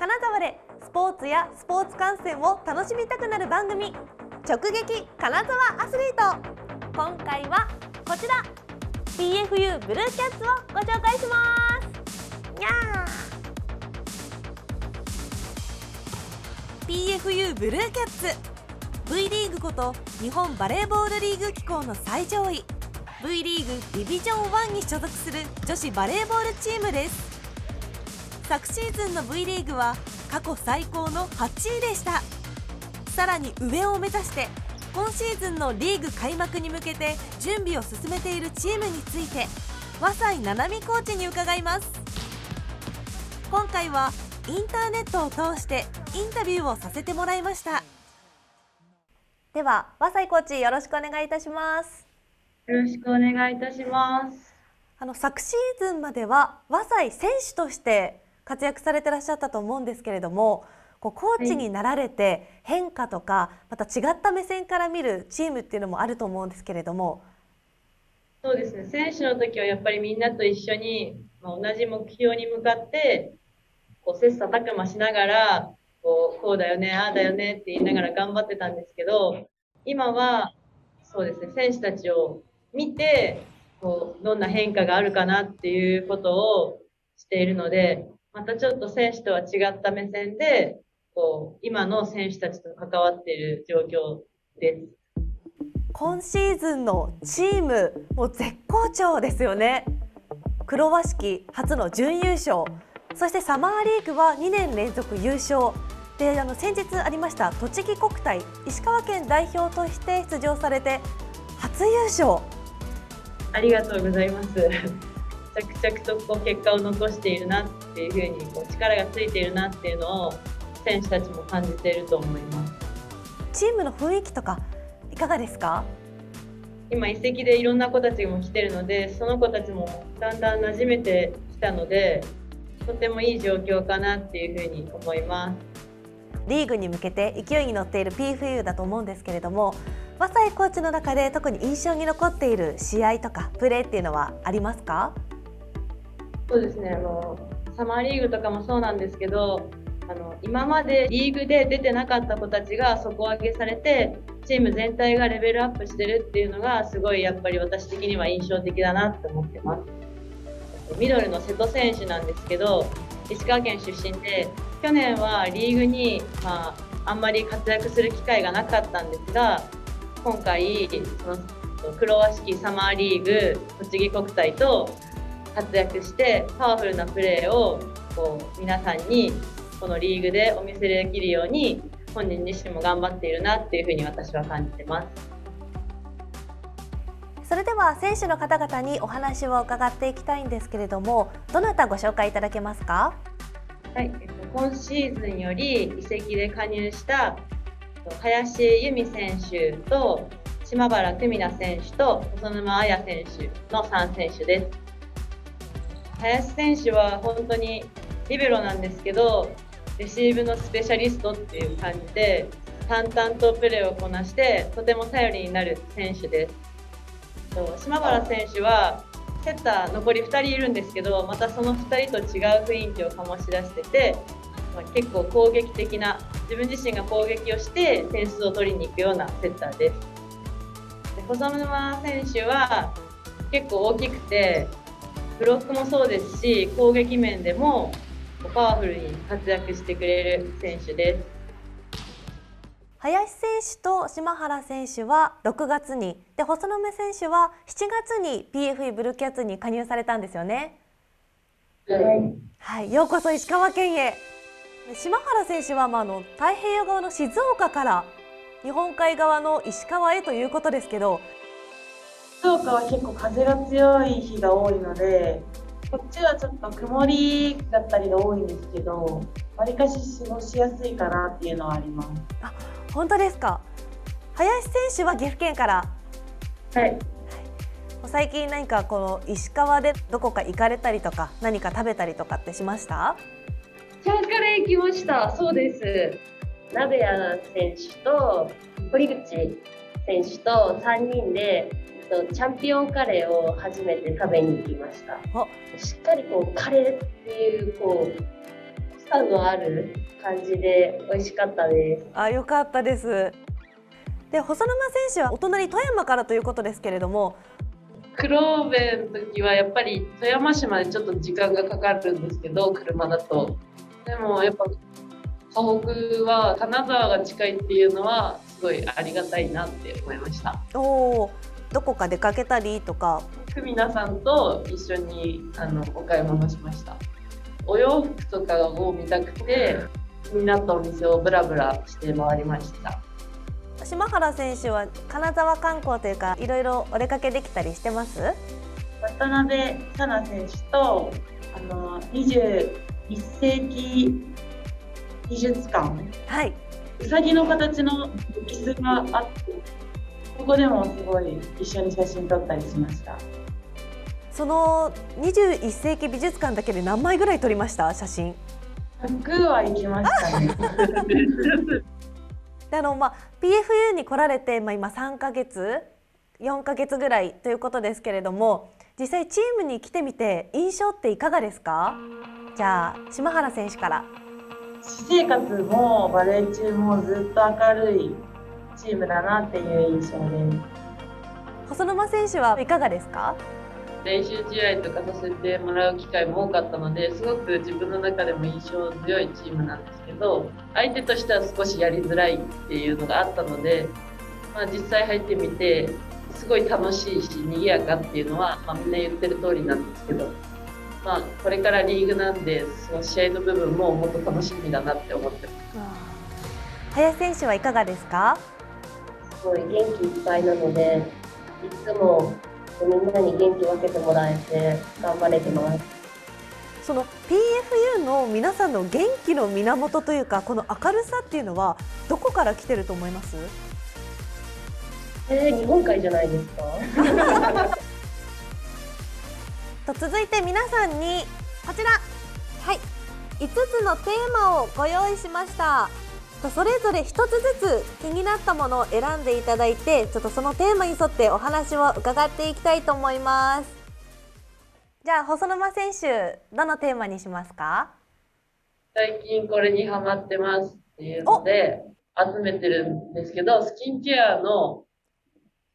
金沢でスポーツやスポーツ観戦を楽しみたくなる番組直撃金沢アスリート。今回はこちら。PFU ブルーキャッツをご紹介します。にゃー。PFU ブルーキャッツ V リーグこと日本バレーボールリーグ機構の最上位。V リーグディビジョン1に所属する女子バレーボールチームです。昨シーズンの V リーグは過去最高の8位でした。さらに上を目指して今シーズンのリーグ開幕に向けて準備を進めているチームについて和西七海コーチに伺います。今回はインターネットを通してインタビューをさせてもらいました。では和西コーチよろしくお願いいたします。よろしくお願いいたします。あの昨シーズンまでは和西選手として活躍されてらっしゃったと思うんですけれどもこうコーチになられて変化とか、また違った目線から見るチームっていうのもあると思うんですけれども。そうですね。選手の時はやっぱりみんなと一緒に、まあ、同じ目標に向かってこう切磋琢磨しながらこうこうだよねああだよねって言いながら頑張ってたんですけど今はそうですね選手たちを見てこうどんな変化があるかなっていうことをしているのでまたちょっと選手とは違った目線で、こう、今の選手たちと関わっている状況です。今シーズンのチーム、もう絶好調ですよね。黒和式初の準優勝、そしてサマーリーグは2年連続優勝。であの先日ありました栃木国体石川県代表として出場されて初優勝ありがとうございます着々とこう結果を残しているなっていうふうにこう力がついているなっていうのを選手たちも感じていると思います。チームの雰囲気とかいかがですか？今移籍でいろんな子たちも来てるのでその子たちもだんだん馴染めてきたのでとてもいい状況かなっていうふうに思います。リーグに向けて勢いに乗っている PFU だと思うんですけれども和西コーチの中で特に印象に残っている試合とかプレーっていうのはありますか？そうですねあのサマーリーグとかもそうなんですけどあの今までリーグで出てなかった子たちが底上げされてチーム全体がレベルアップしてるっていうのがすごいやっぱり私的には印象的だなって思ってます。ミドルの瀬戸選手なんですけど石川県出身で去年はリーグに、まあ、あんまり活躍する機会がなかったんですが今回その黒和式サマーリーグ栃木国体と活躍してパワフルなプレーをこう皆さんにこのリーグでお見せできるように本人自身も頑張っているなっていうふうに私は感じてます。それでは選手の方々にお話を伺っていきたいんですけれどもどなたご紹介いただけますか？はい、えっと、今シーズンより移籍で加入した林由美選手と島原久美奈選手と細沼彩選手の3選手です。林選手は本当にリベロなんですけどレシーブのスペシャリストっていう感じで淡々とプレーをこなしてとても頼りになる選手です。島原選手はセッター残り2人いるんですけどまたその2人と違う雰囲気を醸し出してて、まあ、結構攻撃的な自分自身が攻撃をして点数を取りに行くようなセッターです。で細沼選手は結構大きくてブロックもそうですし攻撃面でもパワフルに活躍してくれる選手です。林選手と島原選手は6月に。で細野目選手は7月に PFE ブルーキャッツに加入されたんですよね。はい、はい、ようこそ石川県へ。島原選手は、まあ、の太平洋側の静岡から日本海側の石川へということですけど静岡は結構風が強い日が多いので、こっちはちょっと曇りだったりが多いんですけど、わりかし過ごしやすいかなっていうのはあります。あ、本当ですか。林選手は岐阜県から。はい。最近何かこの石川でどこか行かれたりとか何か食べたりとかってしました？チャーカレー行きましたそうです鍋谷選手と堀口選手と3人でとチャンピオンカレーを初めて食べに行きました。しっかりこうカレーっていうこう感のある感じで美味しかったです。あ良かったです。で細沼選手はお隣富山からということですけれども。黒部の時はやっぱり富山市までちょっと時間がかかるんですけど車だと。でもやっぱ河北は金沢が近いっていうのはすごいありがたいなって思いました。おーどこか出かけたりとか。久美奈さんと一緒にあのお買い物しました。お洋服とかを見たくて気になったお店をブラブラして回りました。島原選手は金沢観光というかいろいろお出かけできたりしてます？渡辺沙奈選手とあの21世紀美術館。はい。うさぎの形の椅子があってここでもすごい一緒に写真撮ったりしました。その21世紀美術館だけで何枚ぐらい撮りました？写真。100は行きましたね。であの、まあ、PFU に来られて、まあ、今3ヶ月4ヶ月ぐらいということですけれども実際チームに来てみて印象っていかがですか？じゃあ島原選手から。私生活もバレー中もずっと明るいチームだなっていう印象です。細沼選手はいかがですか？練習試合とかさせてもらう機会も多かったのですごく自分の中でも印象強いチームなんですけど相手としては少しやりづらいっていうのがあったので、まあ、実際入ってみてすごい楽しいし賑やかっていうのは、まあ、みんな言ってる通りなんですけど、まあ、これからリーグなんでその試合の部分ももっと楽しみだなって思ってます。林選手はいかがですか？すごい元気いっぱいなので、いつもみんなに元気分けてもらえて頑張れてます。その PFU の皆さんの元気の源というかこの明るさっていうのはどこから来てると思います？えー、日本海じゃないですか？と続いて皆さんにこちら。はい。5つのテーマをご用意しました。とそれぞれ1つずつ気になったものを選んでいただいてちょっとそのテーマに沿ってお話を伺っていきたいと思います。じゃあ細沼選手どのテーマにしますか？最近これにハマってますっていうので集めてるんですけど、スキンケアの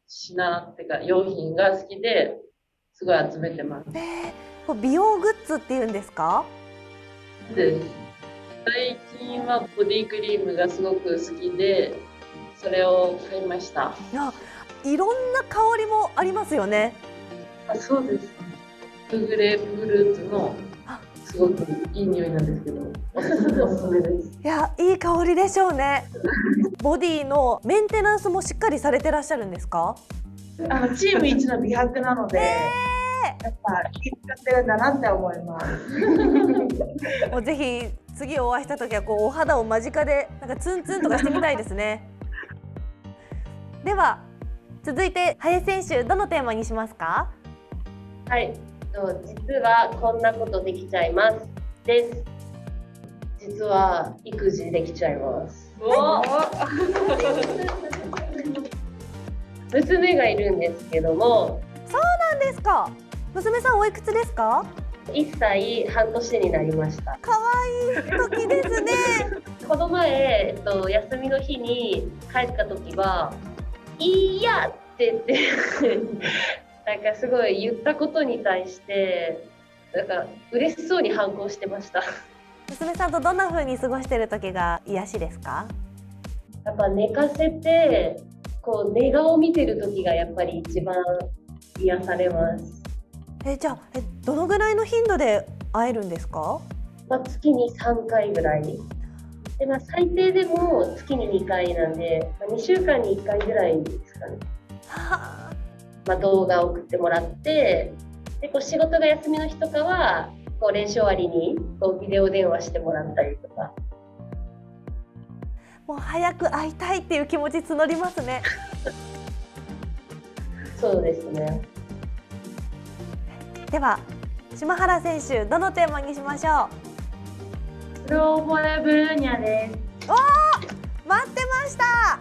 品っていうか用品が好きですごい集めてます。えー、美容グッズっていうんですか？で最近はボディクリームがすごく好きでそれを買いました。いやいろんな香りもありますよねあそうです。グレープフルーツのすごくいい匂いなんですけどおすすめおすすめです。いやいい香りでしょうね ボディのメンテナンスもしっかりされてらっしゃるんですか？あのチーム一の美白なので、やっぱ気使ってるんだなって思います。もうぜひ次お会いした時はこうお肌を間近でなんかツンツンとかしてみたいですねでは続いて林選手どのテーマにしますか？はい、と実はこんなことできちゃいます。です。実は育児できちゃいます。お 娘がいるんですけども、何ですか娘さんおいくつですか？1歳半年になりました。可愛い時ですね この前、えっと、休みの日に帰った時は「いいや!」って言って なんかすごい言ったことに対してなんか嬉しそうに反抗してました娘さんとどんな風に過ごしてる時が癒しですか？やっぱ寝かせてこう寝顔見てる時がやっぱり一番癒されます、えじゃあえどのぐらいの頻度で会えるんですか？まあ、月に3回ぐらい。で、まあ、最低でも月に2回なんで、まあ、2週間に1回ぐらいですかね。は あまあ、動画を送ってもらってでこう仕事が休みの日とかはこう練習終わりにこうビデオ電話してもらったりとか。もう早く会いたいっていう気持ち募りますね。そうですねでは島原選手どのテーマにしましょスローフォレブルーニャです。う待ってました。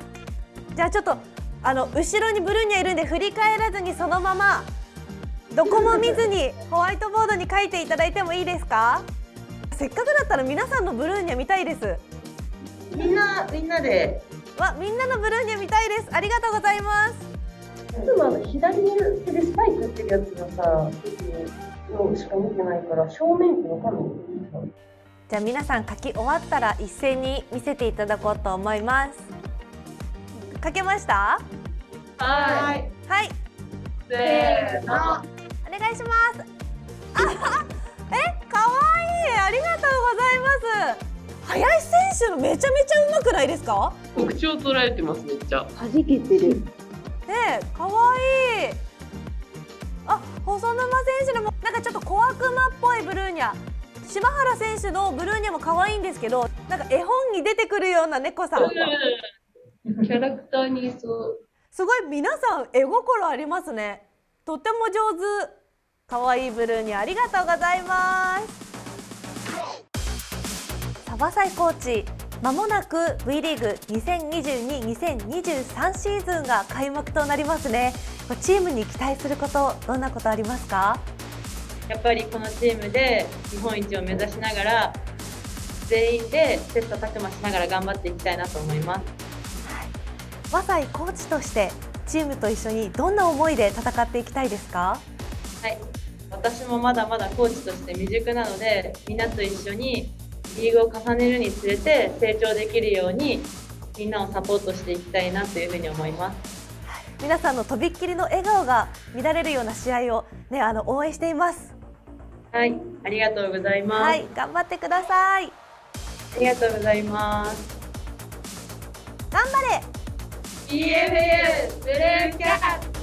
じゃあちょっとあの後ろにブルーニャいるんで振り返らずにそのままどこも見ずにホワイトボードに書いていただいてもいいですか？せっかくだったら皆さんのブルーニャ見たいです。みんなみんなで。わみんなのブルーニャ見たいです。ありがとうございますいつもあの左手でスパイクってるやつがさ、のしか見てないから、正面ってわかんない。じゃあ皆さん書き終わったら一斉に見せていただこうと思います。書けました？はい。はい。せーの。お願いします。あえ？可愛い！ありがとうございます。林選手のめちゃめちゃ上手くないですか？特徴捉えてますめっちゃ。弾けてる。ねえ可愛い。あ細沼選手のもなんかちょっと小悪魔っぽいブルーニャ柴原選手のブルーニャも可愛いんですけどなんか絵本に出てくるような猫さん。キャラクターにいそう。すごい皆さん絵心ありますね。とっても上手。可愛いブルーニャありがとうございます。サバサイコーチまもなく V リーグ2022-2023シーズンが開幕となりますね。チームに期待することどんなことありますか？やっぱりこのチームで日本一を目指しながら全員で切磋琢磨しながら頑張っていきたいなと思います。和西コーチとしてチームと一緒にどんな思いで戦っていきたいですか？はい、私もまだまだコーチとして未熟なのでみんなと一緒にリーグを重ねるにつれて成長できるようにみんなをサポートしていきたいなというふうに思います。皆さんのとびっきりの笑顔が見られるような試合をねあの応援しています。はい、ありがとうございます。はい。頑張ってください。ありがとうございます。頑張れ。EFU ブルーキャット